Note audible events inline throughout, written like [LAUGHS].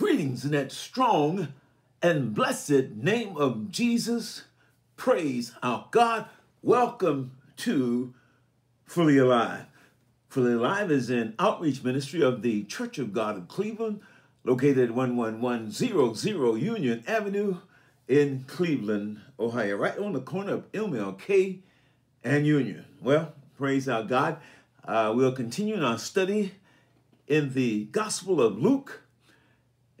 Greetings in that strong and blessed name of Jesus. Praise our God. Welcome to Fully Alive. Fully Alive is an outreach ministry of the Church of God of Cleveland, located at 11100 Union Avenue in Cleveland, Ohio, right on the corner of MLK and Union. Well, praise our God. Uh, we'll continue in our study in the Gospel of Luke,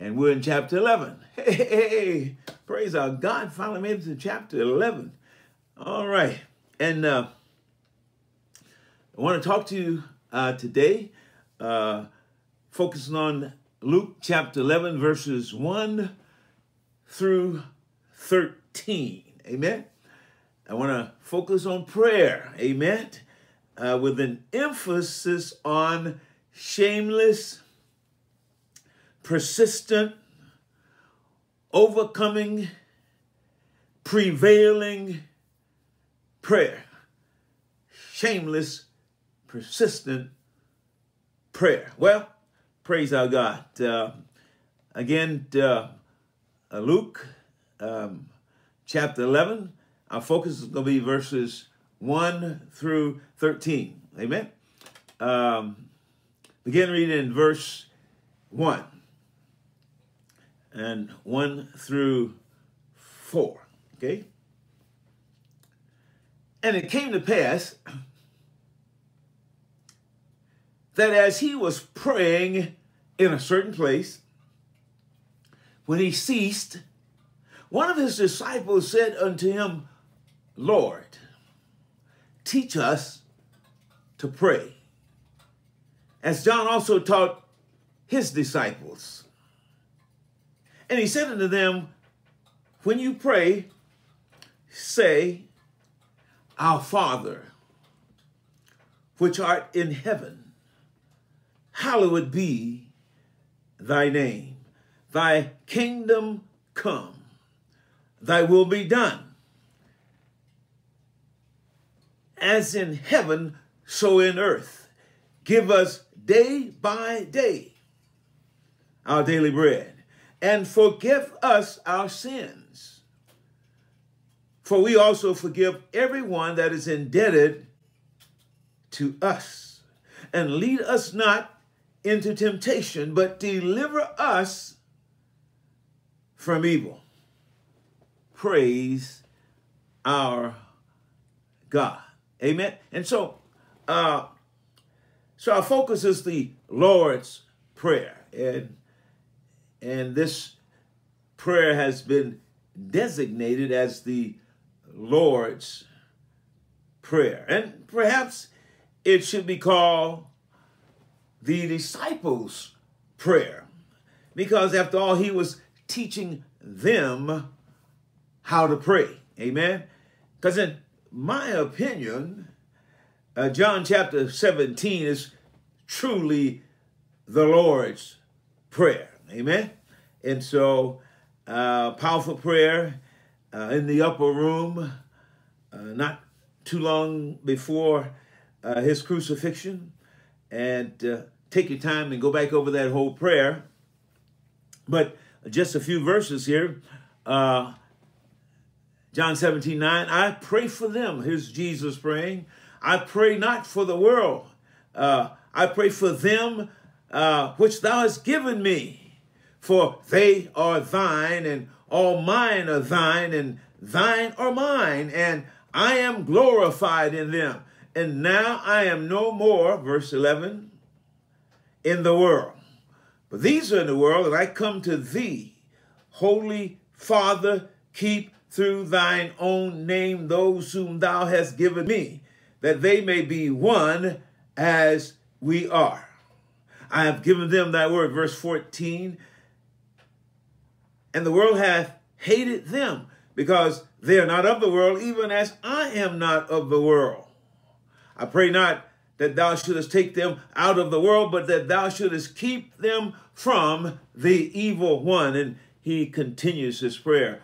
and we're in chapter 11. [LAUGHS] Hey, hey, hey, praise our God. Finally made it to chapter 11. All right. And uh, I want to talk to you uh, today, uh, focusing on Luke chapter 11, verses 1 through 13. Amen. I want to focus on prayer. Amen. Uh, with an emphasis on shameless, persistent, overcoming, prevailing prayer. Shameless, persistent prayer. Well, praise our God. Uh, again, uh, Luke um, chapter 11, our focus is going to be verses 1 through 13. Amen. Um, begin reading in verse 1 and 1 through 4. Okay? And it came to pass that as he was praying in a certain place, when he ceased, one of his disciples said unto him, Lord, teach us to pray, as John also taught his disciples. And he said unto them, When you pray, say, Our Father, which art in heaven, hallowed be thy name. Thy kingdom come, thy will be done, as in heaven, so in earth. Give us day by day our daily bread and forgive us our sins. For we also forgive everyone that is indebted to us. And lead us not into temptation, but deliver us from evil. Praise our God. Amen. And so, uh, so our focus is the Lord's Prayer. And and this prayer has been designated as the Lord's Prayer. And perhaps it should be called the disciples' prayer. Because after all, he was teaching them how to pray. Amen. Because in my opinion, uh, John chapter 17 is truly the Lord's Prayer. Amen. And so, uh, powerful prayer uh, in the upper room, uh, not too long before uh, his crucifixion. And uh, take your time and go back over that whole prayer. But just a few verses here. Uh, John 17, 9, I pray for them. Here's Jesus praying. I pray not for the world. I pray for them which thou hast given me for they are thine, and all mine are thine, and thine are mine, and I am glorified in them. And now I am no more, verse 11, in the world. But these are in the world, and I come to thee. Holy Father, keep through thine own name those whom thou hast given me, that they may be one as we are. I have given them thy word, verse 14, and the world hath hated them because they are not of the world, even as I am not of the world. I pray not that thou shouldest take them out of the world, but that thou shouldest keep them from the evil one. And he continues his prayer.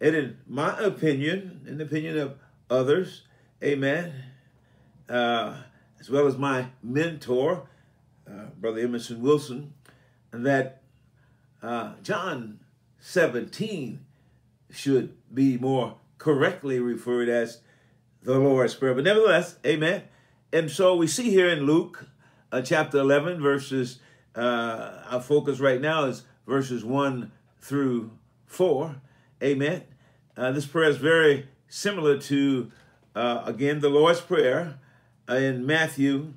And in my opinion, in the opinion of others, amen, uh, as well as my mentor, uh, Brother Emerson Wilson, and that uh, John 17 should be more correctly referred as the Lord's Prayer. But nevertheless, amen. And so we see here in Luke uh, chapter 11, verses, uh, our focus right now is verses 1 through 4. Amen. Uh, this prayer is very similar to, uh, again, the Lord's Prayer in Matthew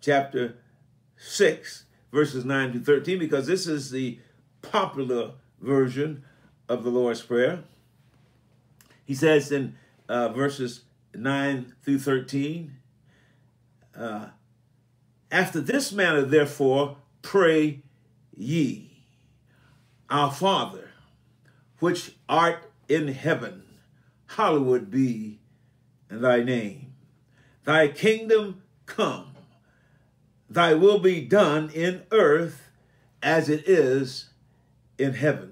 chapter 6, verses 9 to 13, because this is the popular version of the Lord's Prayer. He says in uh, verses 9 through 13, uh, After this manner, therefore, pray ye, Our Father, which art in heaven, hallowed be thy name. Thy kingdom come Thy will be done in earth as it is in heaven.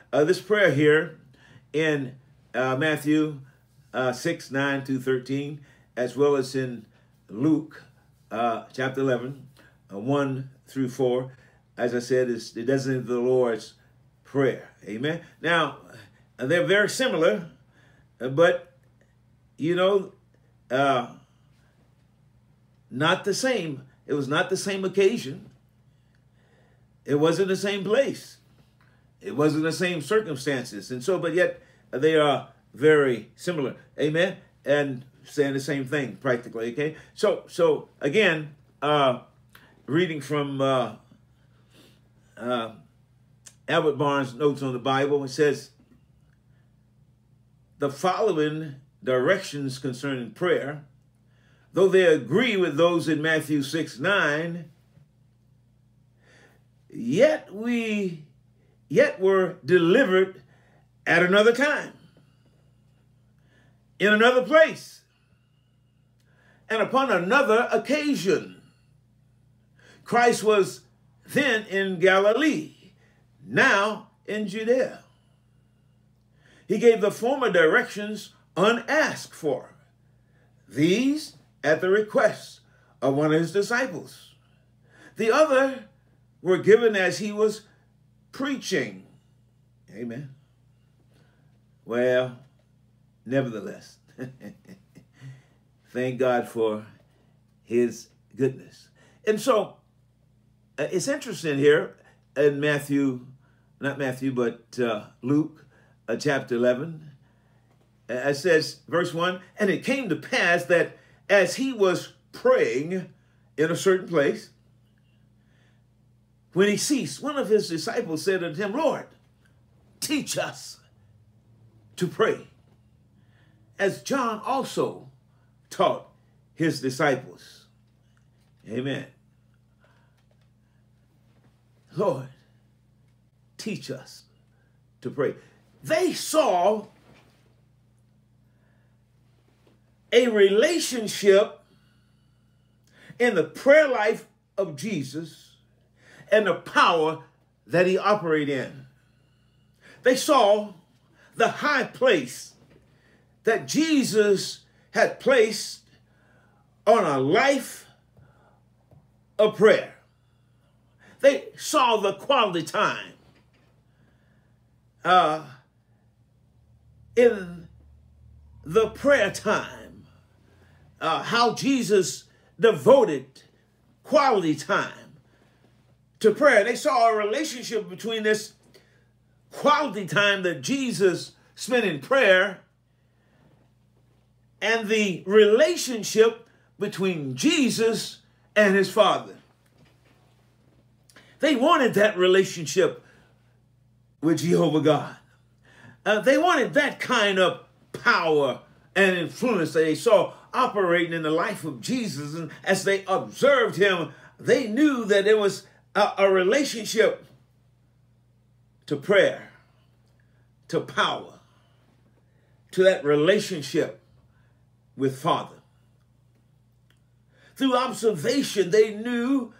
uh, this prayer here in uh, Matthew uh, 6, 9 to 13, as well as in Luke uh, chapter 11, uh, 1 through 4, as I said, is the designated the Lord's Prayer. Amen. Now, they're very similar, but, you know, uh, not the same. It was not the same occasion. It wasn't the same place. It wasn't the same circumstances. And so, but yet they are very similar. Amen. And saying the same thing practically. Okay. So, so again, uh, reading from uh, uh, Albert Barnes' notes on the Bible, it says the following directions concerning prayer, though they agree with those in Matthew 6 9, yet we yet were delivered at another time in another place and upon another occasion. Christ was then in galilee now in judea. He gave the former directions unasked for. These at the request of one of his disciples. The other were given as he was preaching. Amen. Well, nevertheless, [LAUGHS] thank God for his goodness. And so uh, it's interesting here in Matthew, not Matthew, but uh, Luke uh, chapter 11. Uh, it says, verse 1 And it came to pass that as he was praying in a certain place, when he ceased, one of his disciples said unto him, Lord, teach us to pray, as John also taught his disciples. Amen. Lord, teach us to pray. They saw a relationship in the prayer life of Jesus and the power that he operated in. They saw the high place that Jesus had placed on a life of prayer. They saw the quality time uh, in the prayer time, uh, how Jesus devoted quality time to prayer. They saw a relationship between this quality time that Jesus spent in prayer and the relationship between Jesus and his Father. They wanted that relationship with Jehovah God. Uh, they wanted that kind of power and influence that they saw operating in the life of Jesus. And as they observed him, they knew that it was a, a relationship to prayer, to power, to that relationship with Father. Through observation, they knew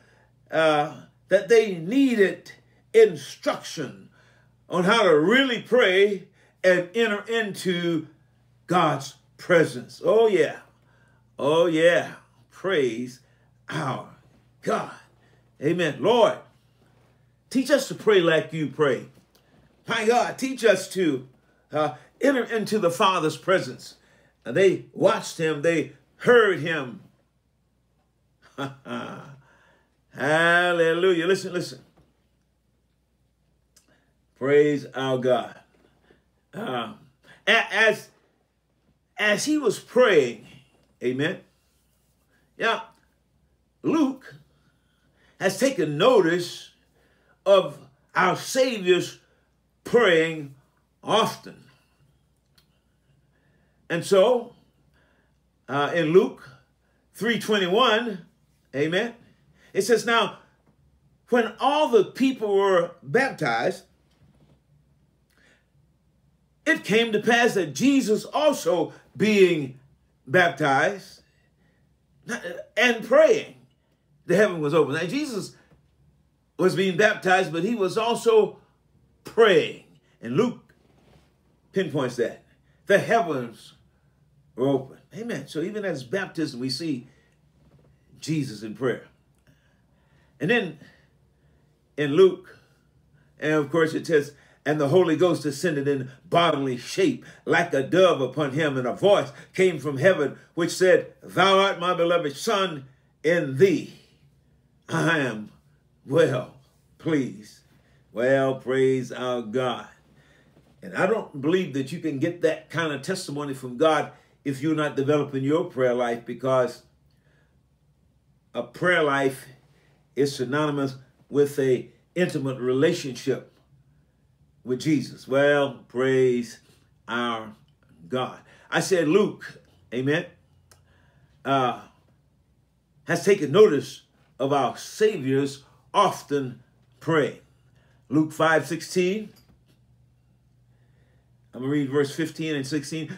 uh, that they needed instruction on how to really pray and enter into God's presence. Oh, yeah. Oh, yeah. Praise our God. Amen. Lord, teach us to pray like you pray. My God, teach us to uh, enter into the Father's presence. And they watched him, they heard him. [LAUGHS] Hallelujah. Listen, listen. Praise our God. Um, as, as he was praying, amen. Yeah, Luke has taken notice of our Savior's praying often. And so, uh, in Luke 3.21, amen, it says, Now, when all the people were baptized, it came to pass that Jesus also being baptized and praying, the heaven was open. Now, Jesus was being baptized, but he was also praying. And Luke pinpoints that. The heavens were open. Amen. So even as baptism, we see Jesus in prayer. And then in Luke, and of course it says, and the Holy Ghost descended in bodily shape like a dove upon him, and a voice came from heaven which said, Thou art my beloved Son, in thee I am well pleased. Well, praise our God. And I don't believe that you can get that kind of testimony from God if you're not developing your prayer life because a prayer life is synonymous with a intimate relationship with Jesus. Well, praise our God. I said Luke, amen, uh, has taken notice of our Savior's often praying. Luke 5, 16. I'm going to read verse 15 and 16.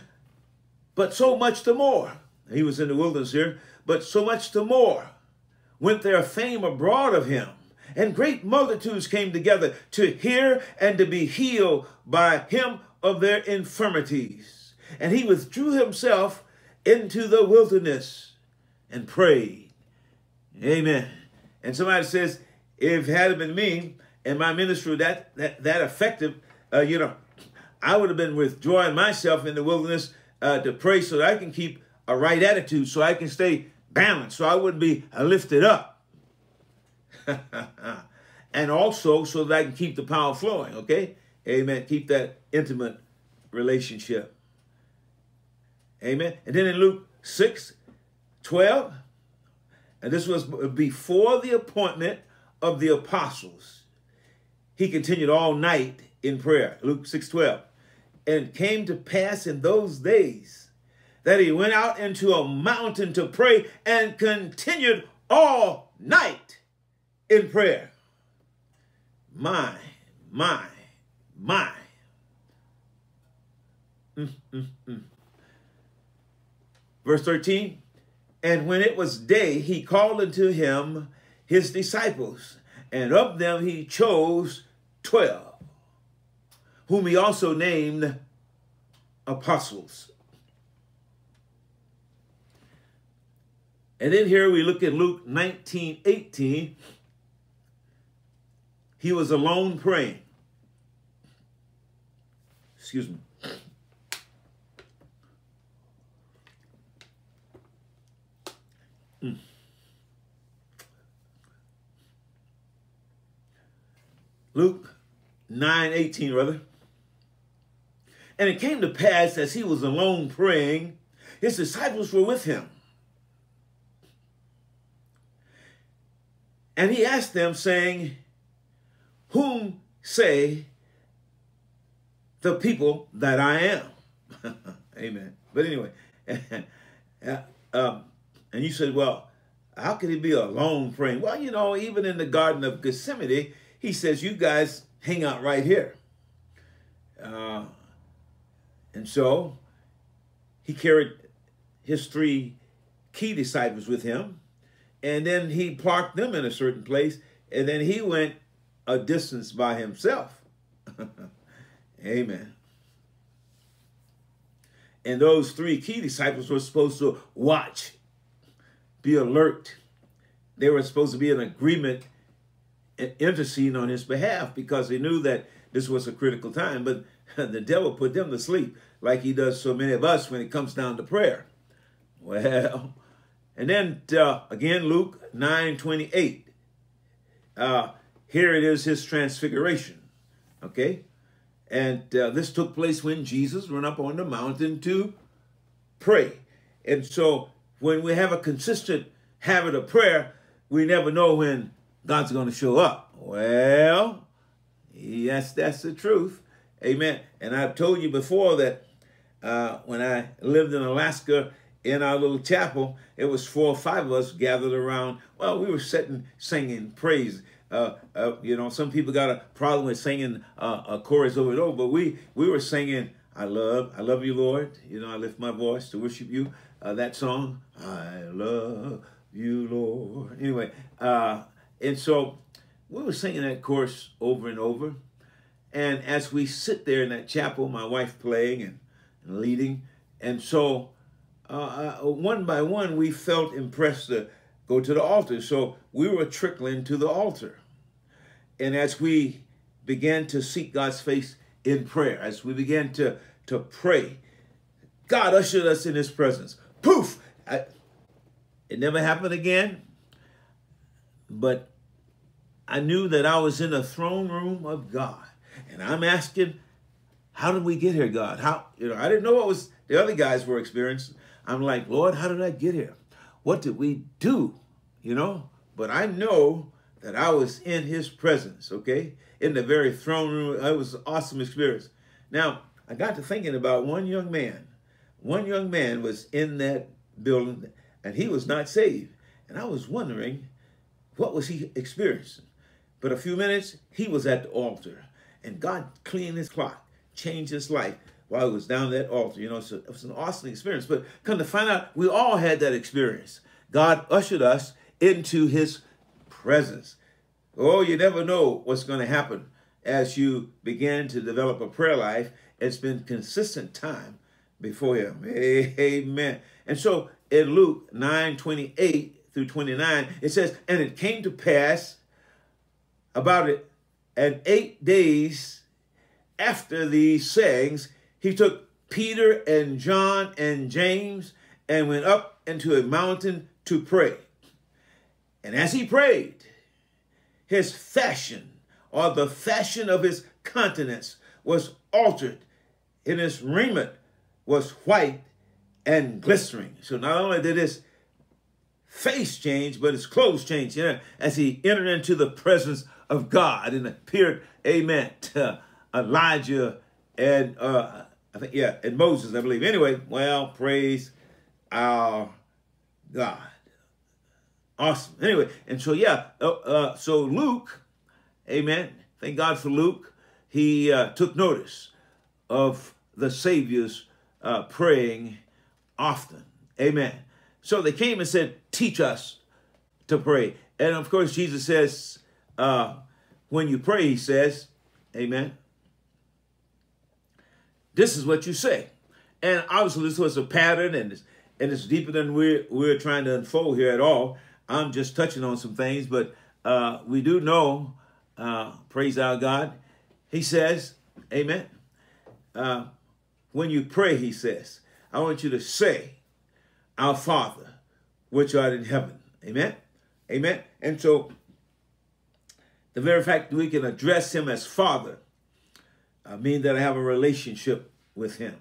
But so much the more, he was in the wilderness here, but so much the more went their fame abroad of him and great multitudes came together to hear and to be healed by him of their infirmities. And he withdrew himself into the wilderness and prayed. Amen. And somebody says, if it had been me and my ministry that that, that effective, uh, you know, I would have been withdrawing myself in the wilderness uh, to pray so that I can keep a right attitude, so I can stay balanced, so I wouldn't be lifted up. [LAUGHS] and also so that I can keep the power flowing, okay? Amen. Keep that intimate relationship. Amen. And then in Luke 6, 12, and this was before the appointment of the apostles. He continued all night in prayer, Luke 6, 12. And it came to pass in those days that he went out into a mountain to pray and continued all night in prayer. My, my, my. Mm, mm, mm. Verse 13, and when it was day, he called unto him his disciples, and of them he chose twelve, whom he also named apostles. And then here we look at Luke 19, 18, he was alone praying. Excuse me. Luke 9 18, rather. And it came to pass as he was alone praying, his disciples were with him. And he asked them, saying, whom say the people that I am. [LAUGHS] Amen. But anyway, [LAUGHS] um, and you said, well, how could he be alone praying? Well, you know, even in the Garden of Gethsemane, he says, you guys hang out right here. Uh, and so he carried his three key disciples with him, and then he parked them in a certain place, and then he went a distance by himself. [LAUGHS] Amen. And those three key disciples were supposed to watch, be alert. They were supposed to be in agreement intercede on his behalf because they knew that this was a critical time. But [LAUGHS] the devil put them to sleep like he does so many of us when it comes down to prayer. Well, [LAUGHS] and then uh, again, Luke 9 28. Uh, here it is his transfiguration. Okay? And uh, this took place when Jesus went up on the mountain to pray. And so when we have a consistent habit of prayer, we never know when God's going to show up. Well, yes, that's the truth. Amen. And I've told you before that uh, when I lived in Alaska in our little chapel, it was four or five of us gathered around. Well, we were sitting singing praise. Uh, uh, you know, some people got a problem with singing uh, a chorus over and over, but we we were singing, "I love, I love you, Lord." You know, I lift my voice to worship you. Uh, that song, "I love you, Lord." Anyway, uh, and so we were singing that chorus over and over. And as we sit there in that chapel, my wife playing and, and leading, and so uh, uh, one by one, we felt impressed to go to the altar. So we were trickling to the altar. And as we began to seek God's face in prayer, as we began to, to pray, God ushered us in his presence. Poof! I, it never happened again, but I knew that I was in the throne room of God. And I'm asking, how did we get here, God? How, you know, I didn't know what was the other guys were experiencing. I'm like, Lord, how did I get here? What did we do? You know? But I know that I was in his presence, okay? In the very throne room. It was an awesome experience. Now, I got to thinking about one young man. One young man was in that building and he was not saved. And I was wondering, what was he experiencing? But a few minutes, he was at the altar and God cleaned his clock, changed his life while he was down that altar. You know, so it was an awesome experience. But come to find out, we all had that experience. God ushered us into his presence. Oh, you never know what's going to happen as you begin to develop a prayer life and spend consistent time before him. [LAUGHS] Amen. And so in Luke 9, 28 through 29, it says, And it came to pass about it, and eight days after these sayings, he took Peter and John and James and went up into a mountain to pray. And as he prayed, his fashion or the fashion of his countenance was altered, and his raiment was white and glistering. So not only did his face change, but his clothes changed you know, as he entered into the presence of God and appeared, amen, to Elijah and uh, I think, yeah, and Moses, I believe. Anyway, well, praise our God. Awesome. Anyway, and so, yeah, uh, uh, so Luke, amen, thank God for Luke, he uh, took notice of the Savior's uh, praying often. Amen. So they came and said, teach us to pray. And of course, Jesus says, uh, when you pray, he says, amen, this is what you say. And obviously this was a pattern and it's, and it's deeper than we're, we're trying to unfold here at all. I'm just touching on some things, but uh, we do know, uh, praise our God, he says, amen. Uh, when you pray, he says, I want you to say, our Father, which art in heaven. Amen. Amen. And so the very fact we can address him as Father I mean that I have a relationship with him.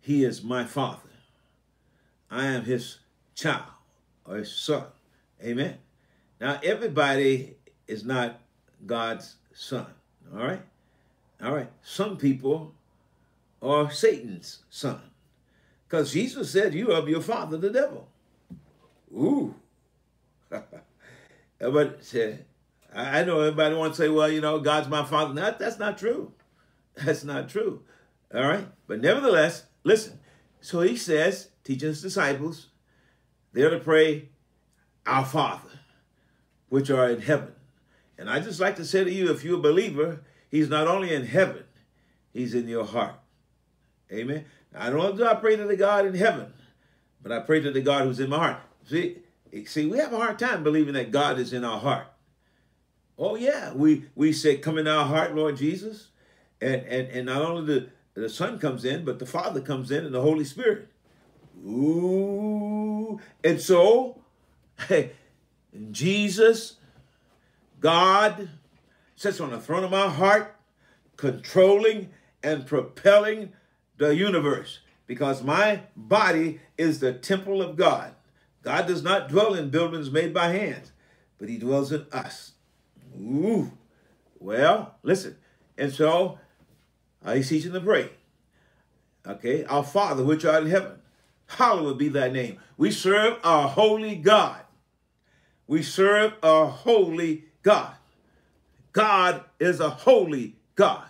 He is my father. I am his child or his son. Amen. Now, everybody is not God's son. All right. All right. Some people are Satan's son. Because Jesus said, You are your father, the devil. Ooh. [LAUGHS] but I know everybody wants to say, Well, you know, God's my father. That, that's not true. That's not true. All right. But nevertheless, listen. So he says, teaching his disciples, they're to pray, Our Father, which are in heaven. And I just like to say to you, if you're a believer, he's not only in heaven, he's in your heart. Amen. I don't do I pray to the God in heaven, but I pray to the God who's in my heart. See, see, we have a hard time believing that God is in our heart. Oh yeah, we we say, "Come in our heart, Lord Jesus," and and and not only the the Son comes in, but the Father comes in, and the Holy Spirit. Ooh, and so, hey, Jesus, God, sits on the throne of my heart, controlling and propelling the universe because my body is the temple of God. God does not dwell in buildings made by hands, but he dwells in us. Ooh. Well, listen. And so uh, he's teaching to pray. Okay. Our Father, which art in heaven, hallowed be thy name. We serve our holy God. We serve a holy God. God is a holy God,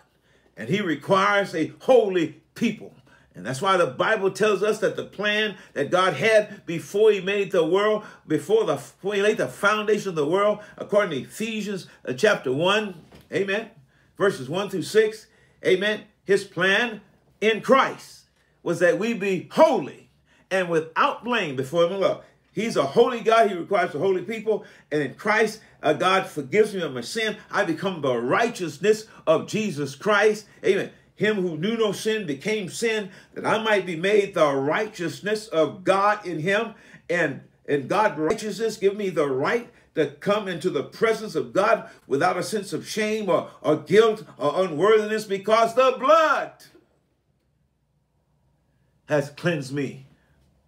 and he requires a holy people. And that's why the Bible tells us that the plan that God had before he made the world, before, the, before he laid the foundation of the world, according to Ephesians uh, chapter 1, amen, verses 1 through 6, amen, his plan in Christ was that we be holy and without blame before him in love. He's a holy God. He requires a holy people. And in Christ, uh, God forgives me of my sin. I become the righteousness of Jesus Christ. Amen him who knew no sin became sin, that I might be made the righteousness of God in him. And, and God's righteousness give me the right to come into the presence of God without a sense of shame or, or guilt or unworthiness because the blood has cleansed me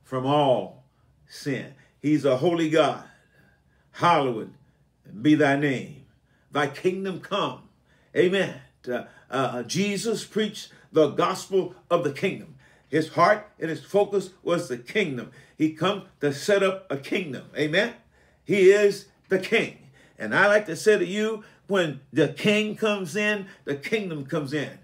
from all sin. He's a holy God. Hallowed be thy name. Thy kingdom come. Amen. Uh, uh, Jesus preached the gospel of the kingdom. His heart and his focus was the kingdom. He come to set up a kingdom. Amen. He is the king. And I like to say to you, when the king comes in, the kingdom comes in.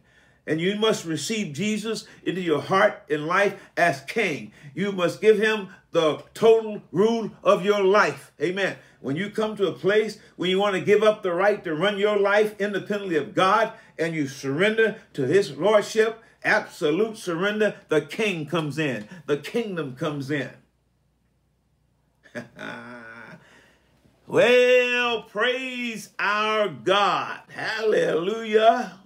And you must receive Jesus into your heart and life as king. You must give him the total rule of your life. Amen. When you come to a place where you want to give up the right to run your life independently of God and you surrender to his lordship, absolute surrender, the king comes in. The kingdom comes in. [LAUGHS] well, praise our God. Hallelujah.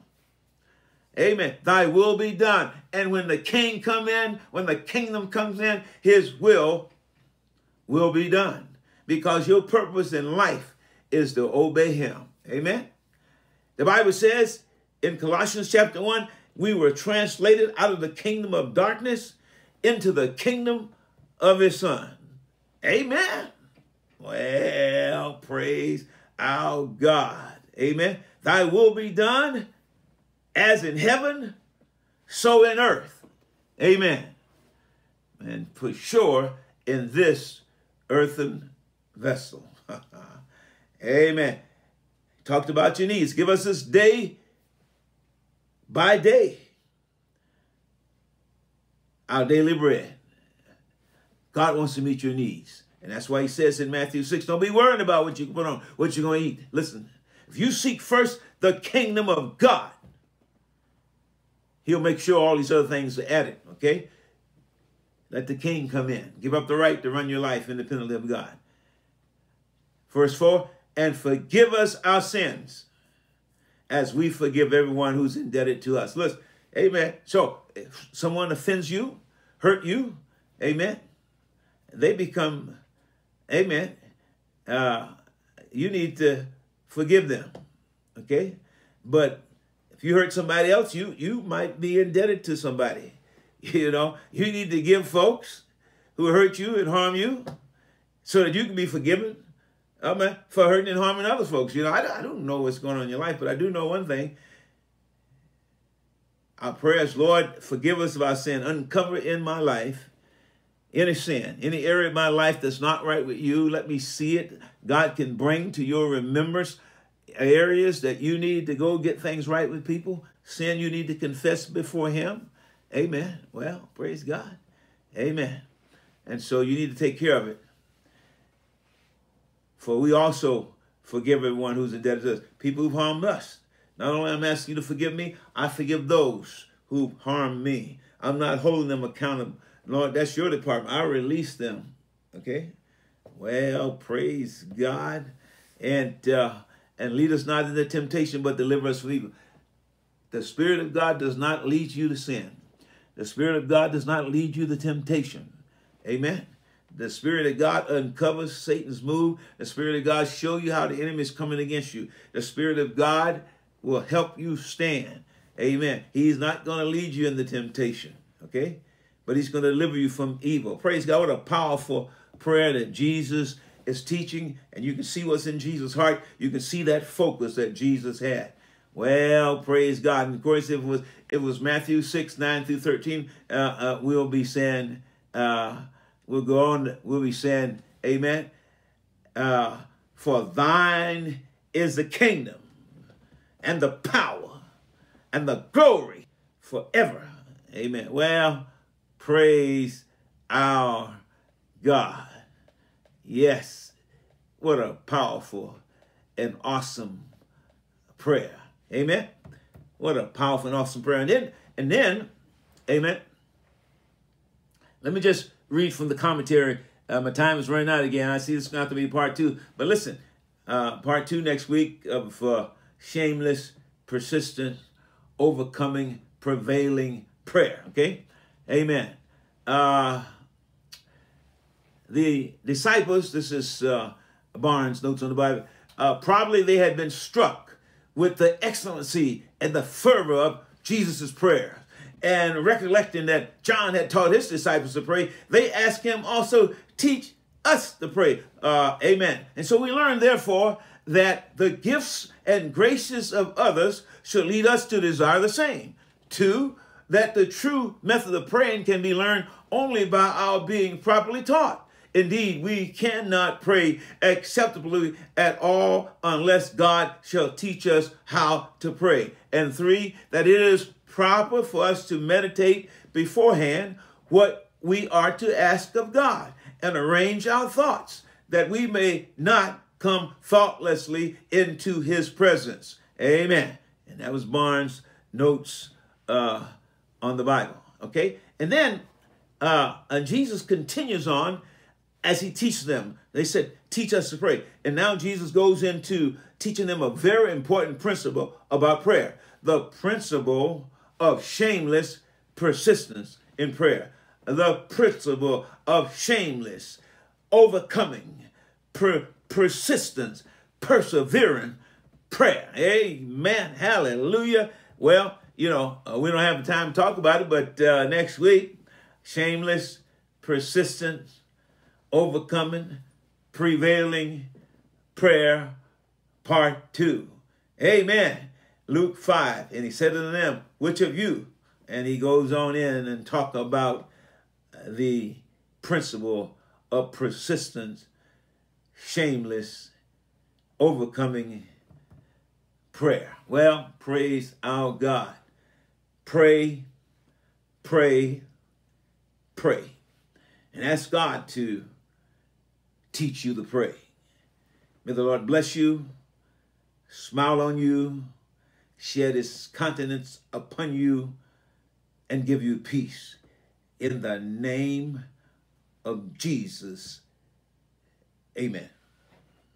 Amen. Thy will be done. And when the king come in, when the kingdom comes in, his will will be done because your purpose in life is to obey him. Amen. The Bible says in Colossians chapter 1, we were translated out of the kingdom of darkness into the kingdom of his son. Amen. Well, praise our God. Amen. Thy will be done as in heaven, so in earth. Amen. And for sure in this earthen vessel. [LAUGHS] Amen. Talked about your needs. Give us this day by day our daily bread. God wants to meet your needs. And that's why he says in Matthew 6, don't be worrying about what you put on, what you're going to eat. Listen, if you seek first the kingdom of God, he'll make sure all these other things are added, okay? Let the king come in. Give up the right to run your life independently of God. Verse 4, and forgive us our sins as we forgive everyone who's indebted to us. Listen, amen. So if someone offends you, hurt you, amen, they become, amen, uh, you need to forgive them, okay? But if you hurt somebody else, you, you might be indebted to somebody. [LAUGHS] You know, you need to give folks who hurt you and harm you so that you can be forgiven Oh, man, for hurting and harming other folks. You know, I, I don't know what's going on in your life, but I do know one thing. Our prayers, Lord, forgive us of our sin. Uncover in my life any sin, any area of my life that's not right with you. Let me see it. God can bring to your remembrance areas that you need to go get things right with people, sin you need to confess before Him. Amen. Well, praise God. Amen. And so you need to take care of it. For we also forgive everyone who's indebted to us, people who've harmed us. Not only am I asking you to forgive me, I forgive those who harm me. I'm not holding them accountable. Lord, that's your department. I release them. Okay? Well, praise God. And uh, and lead us not into temptation, but deliver us from evil. The Spirit of God does not lead you to sin. The Spirit of God does not lead you to temptation. Amen. The Spirit of God uncovers Satan's move. The Spirit of God show you how the enemy is coming against you. The Spirit of God will help you stand. Amen. He's not going to lead you into temptation. Okay? But he's going to deliver you from evil. Praise God. What a powerful prayer that Jesus is teaching. And you can see what's in Jesus' heart. You can see that focus that Jesus had. Well, praise God. And of course, if it was, it was Matthew 6, 9 through 13, uh, uh, we'll be saying, uh, we'll go on, we'll be saying, Amen. Uh, for thine is the kingdom and the power and the glory forever. Amen. Well, praise our God. Yes, what a powerful and awesome prayer. Amen. What a powerful and awesome prayer. And then, and then, amen. Let me just read from the commentary. Uh, my time is running out again. I see this is going to be part two. But listen, uh, part two next week of uh, shameless, persistent, overcoming, prevailing prayer. Okay? Amen. Uh, the disciples, this is uh, Barnes' notes on the Bible, uh, probably they had been struck with the excellency and the fervor of Jesus' prayer and recollecting that John had taught his disciples to pray, they asked him also, teach us to pray. Uh, amen. And so we learn, therefore, that the gifts and graces of others should lead us to desire the same. Two, that the true method of praying can be learned only by our being properly taught. Indeed, we cannot pray acceptably at all unless God shall teach us how to pray. And three, that it is proper for us to meditate beforehand what we are to ask of God and arrange our thoughts that we may not come thoughtlessly into his presence. Amen. And that was Barnes' notes uh, on the Bible. Okay. And then uh, and Jesus continues on as he teaches them. They said, teach us to pray. And now Jesus goes into teaching them a very important principle about prayer. The principle of shameless persistence in prayer, the principle of shameless overcoming, per persistence, persevering prayer. Amen. Hallelujah. Well, you know, uh, we don't have the time to talk about it, but uh, next week, shameless persistence, overcoming, prevailing prayer, part two. Amen. Luke 5, and he said unto them, which of you? And he goes on in and talk about the principle of persistence, shameless, overcoming prayer. Well, praise our God. Pray, pray, pray. And ask God to teach you to pray. May the Lord bless you, smile on you, shed his countenance upon you, and give you peace. In the name of Jesus, amen.